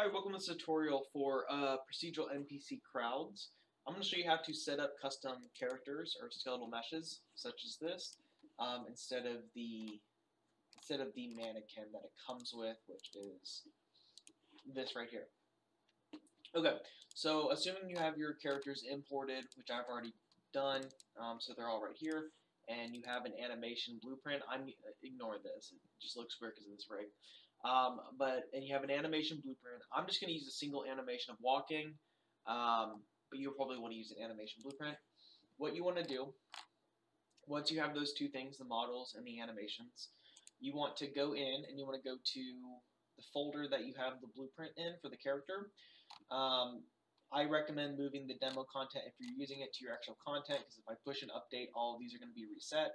Hi, welcome to this tutorial for uh, procedural NPC crowds. I'm going to show you how to set up custom characters or skeletal meshes, such as this, um, instead of the instead of the mannequin that it comes with, which is this right here. Okay, so assuming you have your characters imported, which I've already done, um, so they're all right here, and you have an animation blueprint, I'm ignore this. It just looks weird because of this rig. Um, but and you have an animation blueprint. I'm just going to use a single animation of walking, um, but you'll probably want to use an animation blueprint. What you want to do, once you have those two things, the models and the animations, you want to go in and you want to go to the folder that you have the blueprint in for the character. Um, I recommend moving the demo content if you're using it to your actual content because if I push an update, all of these are going to be reset.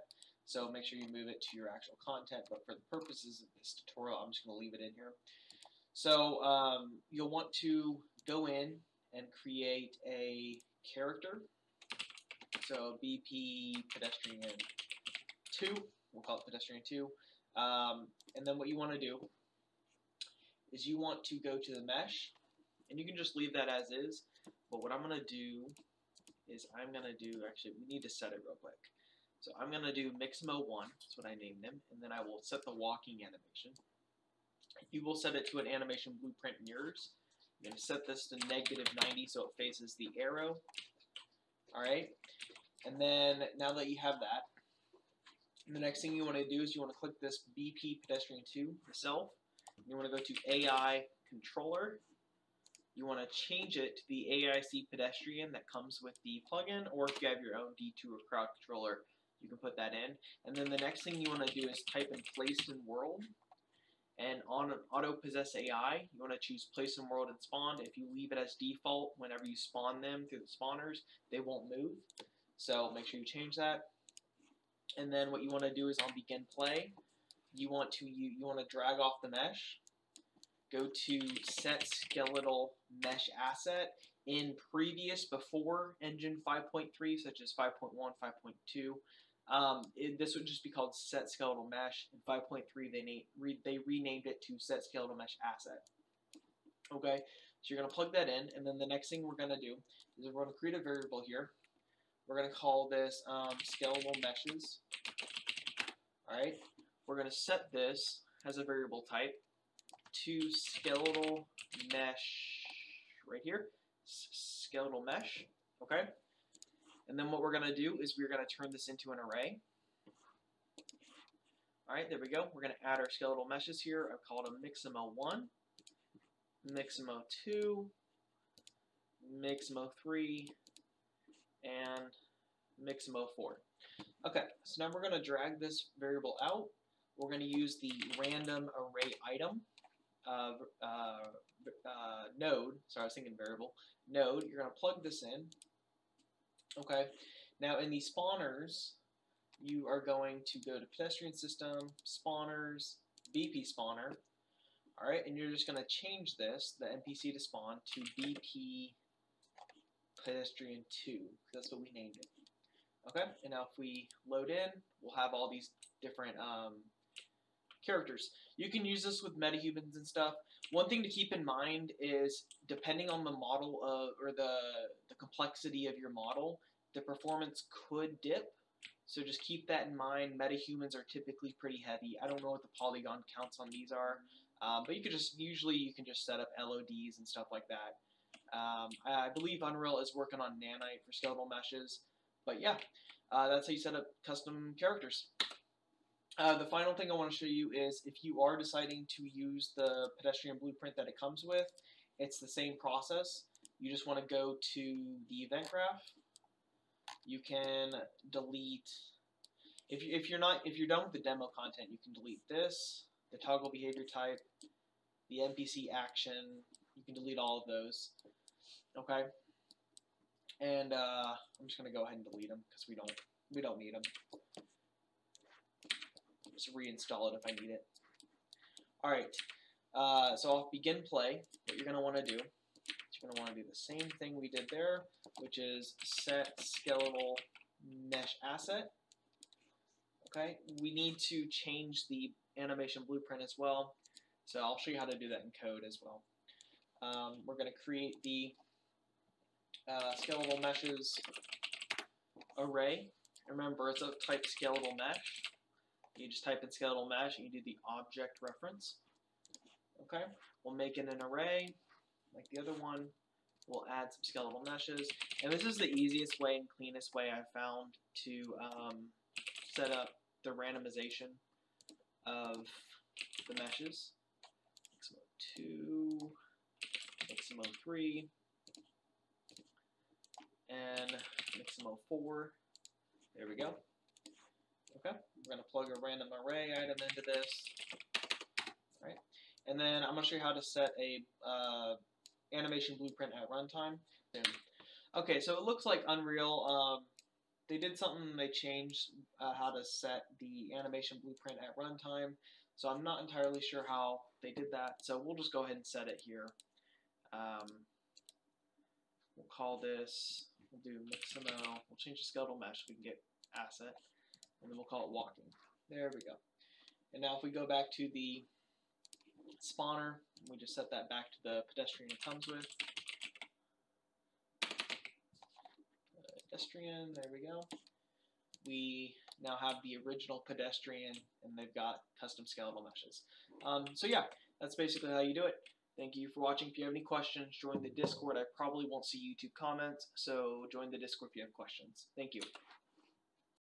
So make sure you move it to your actual content, but for the purposes of this tutorial, I'm just going to leave it in here. So um, you'll want to go in and create a character. So BP pedestrian 2, we'll call it pedestrian 2. Um, and then what you want to do is you want to go to the mesh, and you can just leave that as is. But what I'm going to do is I'm going to do, actually, we need to set it real quick. So I'm going to do Mixamo1, that's what I named them, and then I will set the walking animation. You will set it to an animation blueprint mirrors. I'm going to set this to negative 90 so it faces the arrow. Alright, and then now that you have that, the next thing you want to do is you want to click this BP Pedestrian 2 itself. You want to go to AI Controller. You want to change it to the AIC Pedestrian that comes with the plugin, or if you have your own detour crowd controller, you can put that in. And then the next thing you want to do is type in place in world. And on auto possess AI, you want to choose place in world and spawn. If you leave it as default, whenever you spawn them through the spawners, they won't move. So make sure you change that. And then what you want to do is on begin play, you want to you, you want to drag off the mesh, go to set skeletal mesh asset in previous before engine 5.3 such as 5.1 5.2 um, this would just be called set skeletal mesh. In 5.3, they, re, they renamed it to set skeletal mesh asset. Okay, so you're going to plug that in, and then the next thing we're going to do is we're going to create a variable here. We're going to call this um, skeletal meshes. All right, we're going to set this as a variable type to skeletal mesh right here, skeletal mesh. Okay. And then what we're going to do is we're going to turn this into an array. Alright, there we go. We're going to add our skeletal meshes here. I've called them Mixamo1, Mixamo2, Mixamo3, and Mixamo4. Okay, so now we're going to drag this variable out. We're going to use the random array item uh, uh, node, sorry, I was thinking variable, node. You're going to plug this in. Okay, now in the spawners, you are going to go to pedestrian system, spawners, BP spawner, alright, and you're just going to change this, the NPC to spawn, to BP pedestrian 2, that's what we named it. Okay, and now if we load in, we'll have all these different um, characters. You can use this with metahumans and stuff. One thing to keep in mind is depending on the model of, or the, the complexity of your model, the performance could dip. So just keep that in mind. Metahumans are typically pretty heavy. I don't know what the polygon counts on these are, um, but you could just usually you can just set up LODs and stuff like that. Um, I believe Unreal is working on Nanite for skeletal meshes, but yeah, uh, that's how you set up custom characters. Uh, the final thing I want to show you is if you are deciding to use the pedestrian blueprint that it comes with, it's the same process. You just want to go to the event graph. You can delete, if, you, if you're not, if you're done with the demo content, you can delete this, the toggle behavior type, the NPC action, you can delete all of those. Okay? And uh, I'm just going to go ahead and delete them because we don't, we don't need them just reinstall it if I need it. Alright, uh, so I'll begin play. What you're going to want to do is you're going to want to do the same thing we did there, which is set skeletal mesh asset. Okay, we need to change the animation blueprint as well, so I'll show you how to do that in code as well. um, we're going to create the uh, skeletal meshes array. Remember, it's a type skeletal mesh. You just type in skeletal mesh and you do the object reference. Okay, we'll make it an array like the other one. We'll add some skeletal meshes. And this is the easiest way and cleanest way I've found to um, set up the randomization of the meshes. Mixamo2, Mixamo3, and Mixamo4. There we go. Okay, we're going to plug a random array item into this. All right, and then I'm going to show you how to set a uh, animation blueprint at runtime. Okay, so it looks like Unreal. Um, they did something. They changed uh, how to set the animation blueprint at runtime. So I'm not entirely sure how they did that. So we'll just go ahead and set it here. Um, we'll call this. We'll do Mixamo. We'll change the skeletal mesh. So we can get asset and then we'll call it walking. There we go. And now if we go back to the spawner, we just set that back to the pedestrian it comes with. Pedestrian, there we go. We now have the original pedestrian and they've got custom skeletal meshes. Um, so yeah, that's basically how you do it. Thank you for watching. If you have any questions, join the Discord. I probably won't see YouTube comments, so join the Discord if you have questions. Thank you.